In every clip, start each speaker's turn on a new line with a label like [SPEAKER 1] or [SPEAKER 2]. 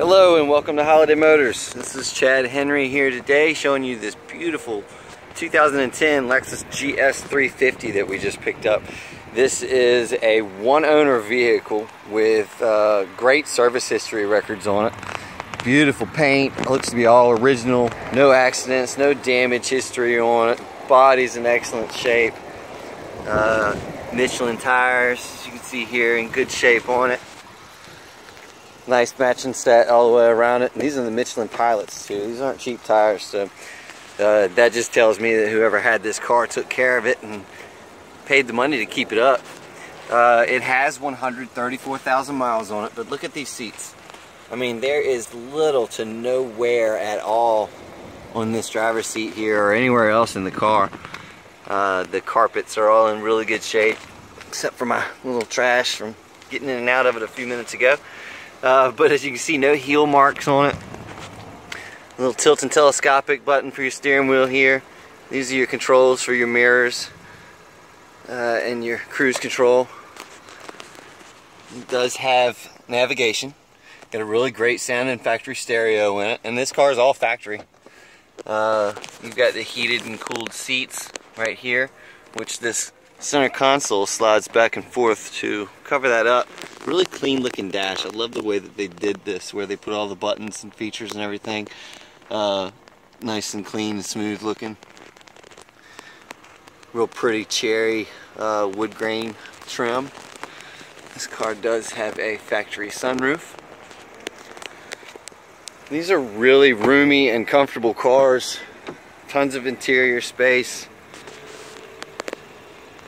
[SPEAKER 1] Hello and welcome to Holiday Motors. This is Chad Henry here today showing you this beautiful 2010 Lexus GS 350 that we just picked up. This is a one owner vehicle with uh, great service history records on it. Beautiful paint, looks to be all original, no accidents, no damage history on it. Body's in excellent shape. Uh, Michelin tires, you can see here, in good shape on it. Nice matching set all the way around it. And these are the Michelin Pilots too. These aren't cheap tires, so uh, that just tells me that whoever had this car took care of it and paid the money to keep it up. Uh, it has 134,000 miles on it, but look at these seats. I mean, there is little to no wear at all on this driver's seat here or anywhere else in the car. Uh, the carpets are all in really good shape, except for my little trash from getting in and out of it a few minutes ago. Uh, but as you can see, no heel marks on it. A little tilt and telescopic button for your steering wheel here. These are your controls for your mirrors uh, and your cruise control. It does have navigation. Got a really great sounding factory stereo in it. And this car is all factory. Uh, you've got the heated and cooled seats right here, which this center console slides back and forth to cover that up. Really clean looking dash. I love the way that they did this, where they put all the buttons and features and everything. Uh, nice and clean and smooth looking. Real pretty cherry uh, wood grain trim. This car does have a factory sunroof. These are really roomy and comfortable cars. Tons of interior space.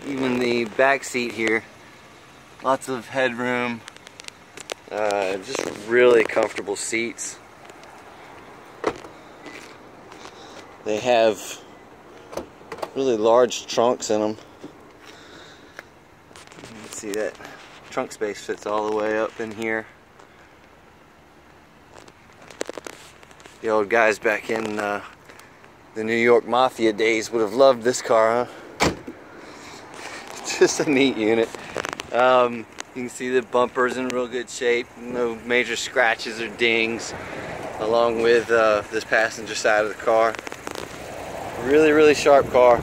[SPEAKER 1] Even the back seat here, lots of headroom. Uh, just really comfortable seats. They have really large trunks in them. You can see that trunk space fits all the way up in here. The old guys back in uh, the New York Mafia days would have loved this car, huh? Just a neat unit. Um, you can see the bumpers in real good shape, no major scratches or dings, along with uh, this passenger side of the car. Really, really sharp car.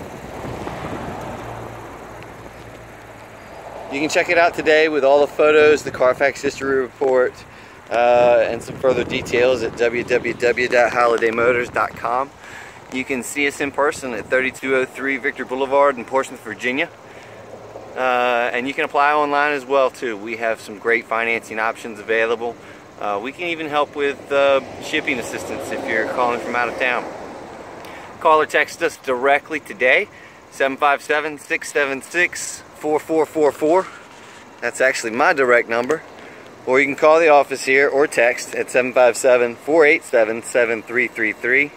[SPEAKER 1] You can check it out today with all the photos, the Carfax history report, uh, and some further details at www.holidaymotors.com. You can see us in person at 3203 Victory Boulevard in Portsmouth, Virginia. Uh, and you can apply online as well too. We have some great financing options available. Uh, we can even help with uh, shipping assistance if you're calling from out of town. Call or text us directly today, 757-676-4444. That's actually my direct number. Or you can call the office here or text at 757-487-7333.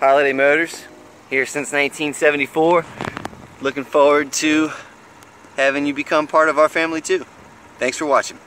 [SPEAKER 1] Holiday Motors, here since 1974. Looking forward to having you become part of our family too. Thanks for watching.